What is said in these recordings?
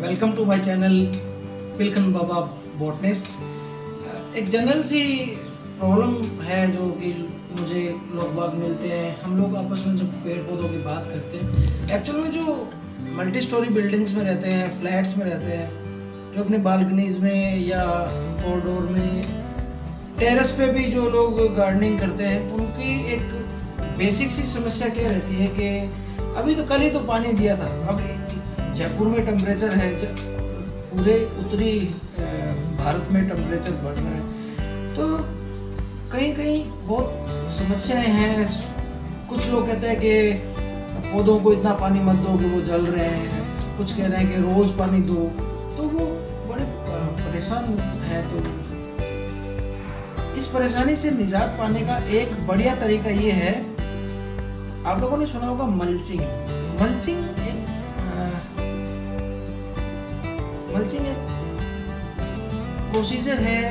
Welcome to my channel Pilkhan Baba botanist एक general सी problem है जो कि मुझे लोग बाग मिलते हैं। हम लोग आपस में जब पेड़ पौधों की बात करते हैं एक्चुअल में जो मल्टी स्टोरी बिल्डिंग्स में रहते हैं फ्लैट्स में रहते हैं, जो अपने बालकनीज में या कॉरिडोर में टेरेस पे भी जो लोग गार्डनिंग करते हैं, उनकी एक बेसिक सी समस्या क्या रहती है कि अभी तो कल ही तो पानी दिया था। अब जयपुर में टेम्परेचर है पूरे उत्तरी भारत में टेम्परेचर बढ़ रहा है। तो कहीं कहीं बहुत समस्याएँ हैं। कुछ लोग कहते हैं कि पौधों को इतना पानी मत दो कि वो जल रहे हैं। कुछ कह रहे हैं कि रोज़ पानी दो। तो वो बड़े परेशान हैं तो इस परेशानी से निजात पाने का एक बढ़िया तरीका ये है आप लोगों ने सुना होगा मल्चिंग मल्चिंग एक मल्चिंग एक प्रोसीजर है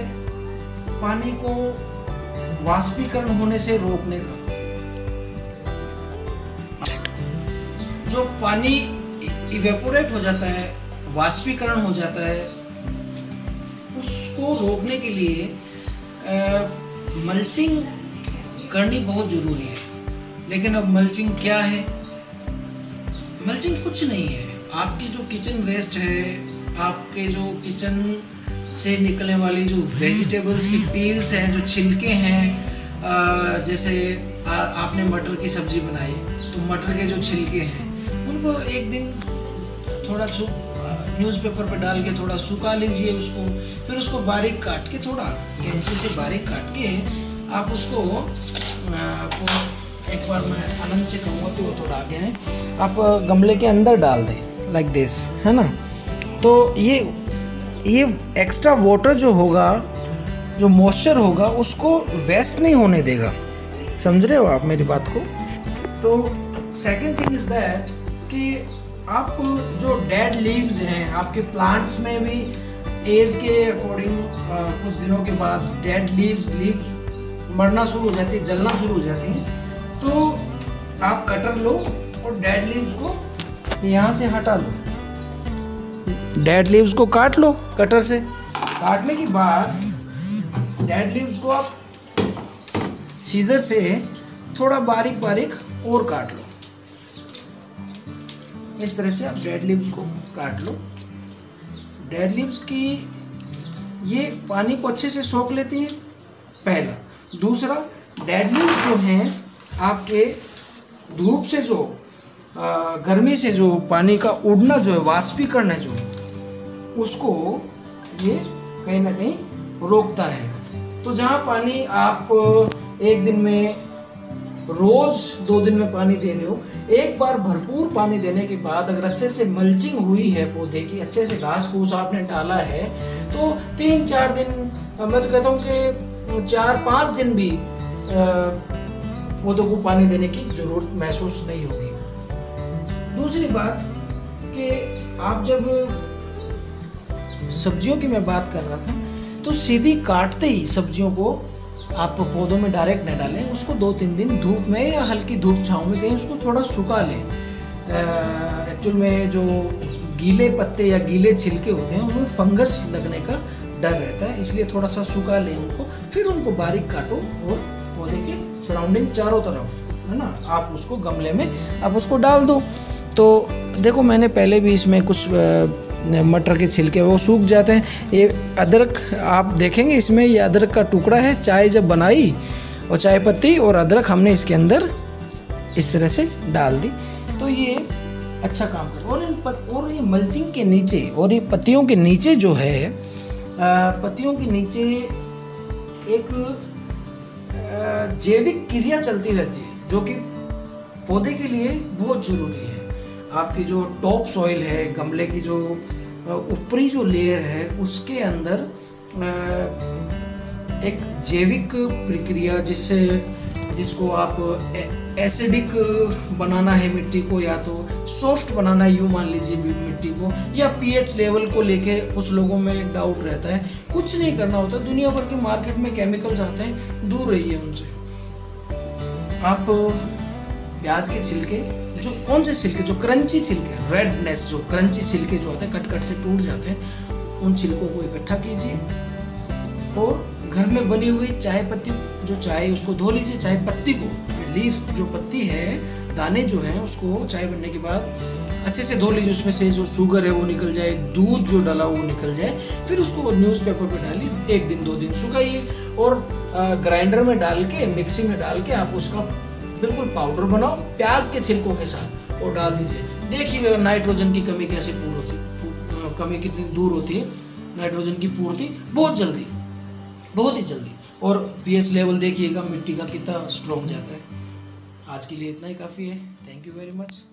पानी को वाष्पीकरण होने से रोकने का। जो पानी इवेपोरेट हो जाता है, वाष्पीकरण हो जाता है, उसको रोकने के लिए मल्चिंग करनी बहुत ज़रूरी है। लेकिन अब मल्चिंग क्या है? मल्चिंग कुछ नहीं है। आपकी जो किचन वेस्ट है आपके जो किचन से निकलने वाली जो वेजिटेबल्स की पील्स हैं जो छिलके हैं जैसे आ, आपने मटर की सब्ज़ी बनाई तो मटर के जो छिलके हैं उनको एक दिन थोड़ा छू न्यूज़पेपर पर डाल के थोड़ा सुखा लीजिए उसको फिर उसको बारीक काट के थोड़ा कैंची से बारीक काट के आप उसको एक बार मैं अनंत से कहूँगा कि वो थोड़ा आगे है। आप गमले के अंदर डाल दें लाइक दिस है ना? तो ये ये एक्स्ट्रा वाटर जो होगा, जो मॉइस्चर होगा, उसको वेस्ट नहीं होने देगा। समझ रहे हो आप मेरी बात को? तो सेकंड थिंग इज़ दैट कि आप जो डेड लीव्स हैं, आपके प्लांट्स में भी एज के अकॉर्डिंग कुछ दिनों के बाद डेड लीव्स लीव्स मरना शुरू हो जाती है, जलना शुरू हो जाती हैं। तो आप कटर लो और डेड लीव्स को यहाँ से हटा लो। डेड लीव्स को काट लो कटर से। काटने के बाद डेड लीव्स को आप सीजर से थोड़ा बारीक बारीक और काट लो। इस तरह से आप डेड लीव्स को काट लो। डेड लीव्स की ये पानी को अच्छे से सोख लेती हैं, पहला। दूसरा डेड लीव्स जो हैं आपके धूप से जो गर्मी से जो पानी का उड़ना जो है, वाष्पीकरण है जो, उसको ये कहीं ना कहीं रोकता है। तो जहाँ पानी आप एक दिन में, रोज दो दिन में पानी दे रहे हो, एक बार भरपूर पानी देने के बाद अगर अच्छे से मल्चिंग हुई है पौधे की, अच्छे से घास फूस आपने डाला है तो तीन चार दिन मैं तो कहता हूँ कि, चार पाँच दिन भी पौधों को पानी देने की ज़रूरत महसूस नहीं होगी। दूसरी बात कि आप जब सब्जियों की मैं बात कर रहा था तो सीधी काटते ही सब्जियों को आप पौधों में डायरेक्ट न डालें, उसको दो तीन दिन धूप में या हल्की धूप छाँव में कहीं उसको थोड़ा सुखा लें। एक्चुअल में जो गीले पत्ते या गीले छिलके होते हैं, उनमें फंगस लगने का डर रहता है, इसलिए थोड़ा सा सुखा लें उनको, फिर उनको बारीक काटो और पौधे के सराउंडिंग चारों तरफ़ है ना? आप उसको गमले में आप उसको डाल दो। तो देखो मैंने पहले भी इसमें कुछ मटर के छिलके वो सूख जाते हैं। ये अदरक आप देखेंगे इसमें ये अदरक का टुकड़ा है चाय जब बनाई और चाय पत्ती और अदरक हमने इसके अंदर इस तरह से डाल दी। तो ये अच्छा काम कर और इन पत, और ये मल्चिंग के नीचे और ये पत्तियों के नीचे जो है पत्तियों के नीचे एक जैविक क्रिया चलती रहती है, जो कि पौधे के लिए बहुत ज़रूरी है। आपकी जो टॉप सॉइल है, गमले की जो ऊपरी जो लेयर है, उसके अंदर एक जैविक प्रक्रिया जिससे जिसको आप एसिडिक बनाना है मिट्टी को या तो सॉफ्ट बनाना है, यूँ मान लीजिए मिट्टी को, या पीएच लेवल को लेके कुछ लोगों में डाउट रहता है। कुछ नहीं करना होता, दुनिया भर के मार्केट में केमिकल्स आते हैं, दूर रहिए उनसे आप, प्याज के छिलके, जो कौन से छिलके, जो क्रंची छिलके रेडनेस जो क्रंची छिलके जो आते हैं कट कट से टूट जाते हैं, उन छिलकों को इकट्ठा कीजिए, और घर में बनी हुई चाय पत्ती जो चाय, उसको धो लीजिए, चाय पत्ती को। लीफ जो पत्ती है, दाने जो हैं, उसको चाय बनने के बाद अच्छे से धो लीजिए, उसमें से जो शुगर है वो निकल जाए, दूध जो डाला वो निकल जाए, फिर उसको न्यूज़पेपर पे डालिए, एक दिन, दो दिन सुखाइए और ग्राइंडर में डाल के मिक्सी में डाल के आप उसका बिल्कुल पाउडर बनाओ, प्याज के छिलकों के साथ और डाल दीजिए। देखिए नाइट्रोजन की कमी कैसे पूर होती कमी कितनी दूर होती है नाइट्रोजन की पूर्ति बहुत जल्दी। बहुत ही जल्दी। और पीएच लेवल देखिएगा, मिट्टी का कितना स्ट्रॉन्ग जाता है। आज के लिए इतना ही, काफ़ी है। Thank you very much